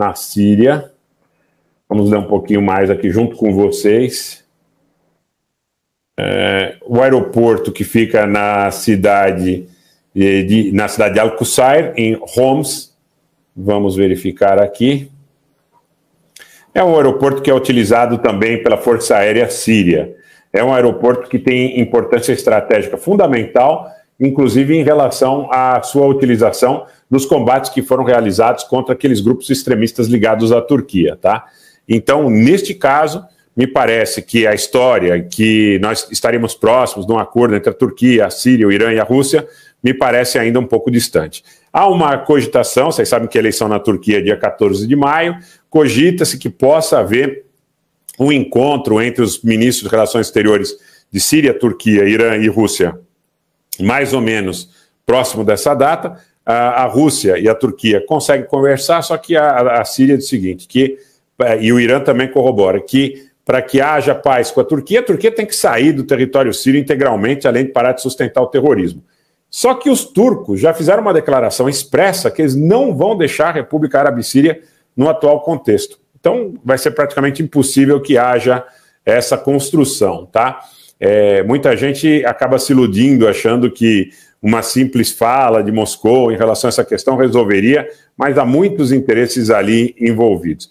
na Síria. Vamos ler um pouquinho mais aqui junto com vocês. É, o aeroporto que fica na cidade de, na cidade de Al-Qusayr, em Homs. Vamos verificar aqui. É um aeroporto que é utilizado também pela Força Aérea Síria. É um aeroporto que tem importância estratégica fundamental, inclusive em relação à sua utilização nos combates que foram realizados contra aqueles grupos extremistas ligados à Turquia, tá? Então, neste caso, me parece que a história que nós estaremos próximos de um acordo entre a Turquia, a Síria, o Irã e a Rússia, me parece ainda um pouco distante. Há uma cogitação, vocês sabem que a eleição na Turquia é dia 14 de maio, cogita-se que possa haver um encontro entre os ministros de Relações Exteriores de Síria, Turquia, Irã e Rússia, mais ou menos próximo dessa data. A, a Rússia e a Turquia conseguem conversar, só que a, a Síria diz o seguinte, que, eh, e o Irã também corrobora, que para que haja paz com a Turquia, a Turquia tem que sair do território sírio integralmente, além de parar de sustentar o terrorismo. Só que os turcos já fizeram uma declaração expressa que eles não vão deixar a República Árabe Síria no atual contexto. Então, vai ser praticamente impossível que haja essa construção, tá? É, muita gente acaba se iludindo, achando que uma simples fala de Moscou em relação a essa questão resolveria, mas há muitos interesses ali envolvidos.